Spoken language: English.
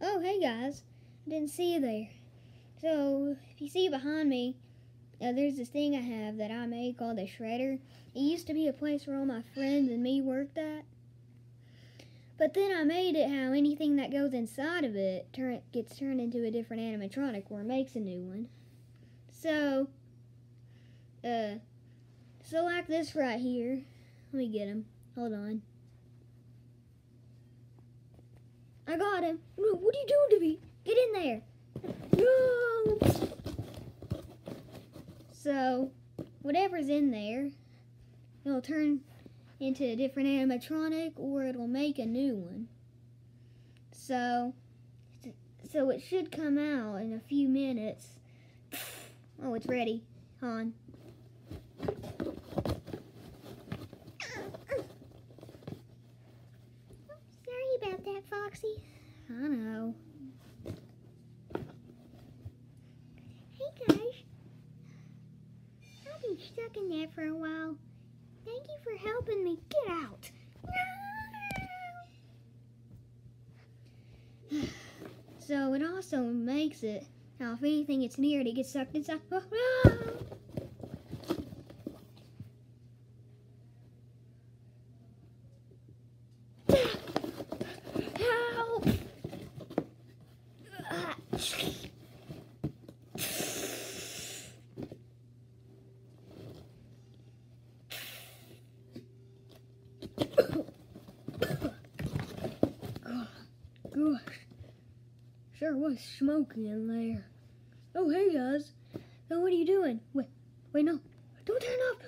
Oh, hey guys. I didn't see you there. So, if you see behind me, uh, there's this thing I have that I made called a shredder. It used to be a place where all my friends and me worked at. But then I made it how anything that goes inside of it turn, gets turned into a different animatronic or makes a new one. So, uh, so like this right here. Let me get him. Hold on. I got him what are you doing to me? Get in there. No. So, whatever's in there, it'll turn into a different animatronic or it'll make a new one. So, so it should come out in a few minutes. Oh, it's ready. Han. Sorry about that, Foxy. I know. Hey guys. Stuck in there for a while. Thank you for helping me get out. so it also makes it now if anything gets near it, it gets sucked inside. Help! Gosh, sure was smoky in there. Oh, hey guys. So what are you doing? Wait, wait, no. Don't turn off.